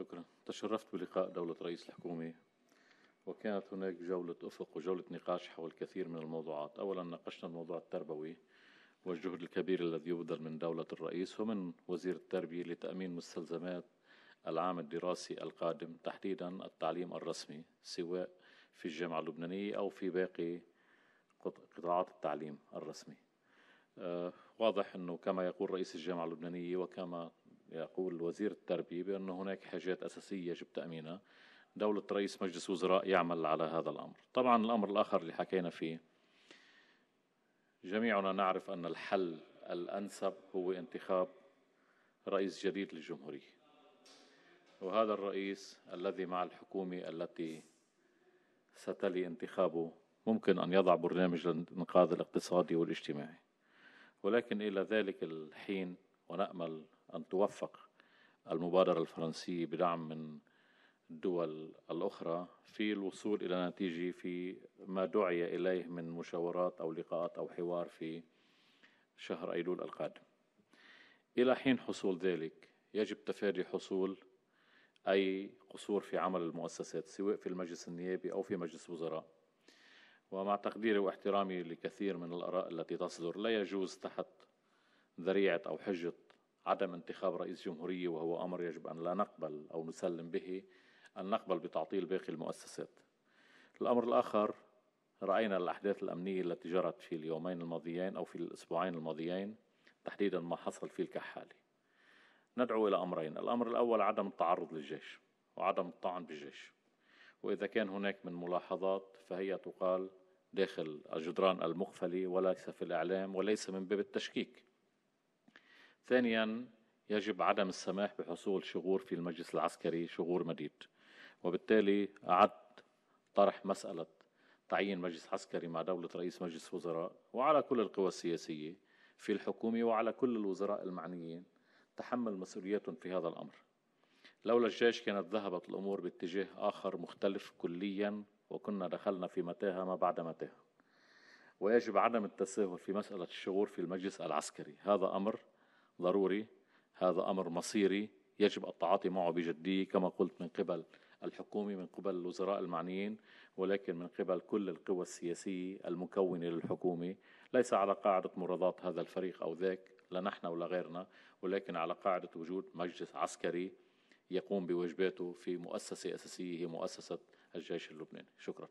شكرا. تشرفت بلقاء دولة رئيس الحكومة. وكانت هناك جولة أفق وجولة نقاش حول كثير من الموضوعات. أولا ناقشنا الموضوع التربوي والجهد الكبير الذي يبذل من دولة الرئيس ومن وزير التربية لتأمين مستلزمات العام الدراسي القادم تحديدا التعليم الرسمي سواء في الجامعة اللبنانية أو في باقي قطاعات التعليم الرسمي. آه، واضح أنه كما يقول رئيس الجامعة اللبنانية وكما يقول وزير التربية بأن هناك حاجات أساسية يجب تأمينها دولة رئيس مجلس وزراء يعمل على هذا الأمر. طبعا الأمر الآخر اللي حكينا فيه جميعنا نعرف أن الحل الأنسب هو انتخاب رئيس جديد للجمهورية. وهذا الرئيس الذي مع الحكومة التي ستلي انتخابه ممكن أن يضع برنامج للإنقاذ الاقتصادي والاجتماعي. ولكن إلى ذلك الحين ونأمل أن توفق المبادرة الفرنسية بدعم من الدول الأخرى في الوصول إلى نتيجة في ما دعي إليه من مشاورات أو لقاءات أو حوار في شهر أيلول القادم. إلى حين حصول ذلك يجب تفادي حصول أي قصور في عمل المؤسسات سواء في المجلس النيابي أو في مجلس وزراء ومع تقديري واحترامي لكثير من الآراء التي تصدر لا يجوز تحت ذريعة أو حجة عدم انتخاب رئيس جمهورية وهو أمر يجب أن لا نقبل أو نسلم به أن نقبل بتعطيل باقي المؤسسات. الأمر الآخر رأينا الأحداث الأمنية التي جرت في اليومين الماضيين أو في الأسبوعين الماضيين تحديدا ما حصل في الكحالي ندعو إلى أمرين الأمر الأول عدم التعرض للجيش وعدم الطعن بالجيش. وإذا كان هناك من ملاحظات فهي تقال داخل الجدران المقفلة وليس في الإعلام وليس من باب التشكيك. ثانيا يجب عدم السماح بحصول شغور في المجلس العسكري شغور مديد. وبالتالي أعدت طرح مسألة تعيين مجلس عسكري مع دولة رئيس مجلس وزراء وعلى كل القوى السياسية في الحكومة وعلى كل الوزراء المعنيين تحمل مسؤوليتهم في هذا الأمر. لولا الجيش كانت ذهبت الأمور باتجاه آخر مختلف كليا وكنا دخلنا في متاهة ما بعد متاهة. ويجب عدم التساهل في مسألة الشغور في المجلس العسكري. هذا أمر ضروري. هذا أمر مصيري يجب التعاطي معه بجدية كما قلت من قبل الحكومة من قبل الوزراء المعنيين ولكن من قبل كل القوى السياسية المكونة للحكومة. ليس على قاعدة مرادات هذا الفريق أو ذاك لا نحن ولا غيرنا ولكن على قاعدة وجود مجلس عسكري يقوم بواجباته في مؤسسة أساسية هي مؤسسة الجيش اللبناني. شكرا.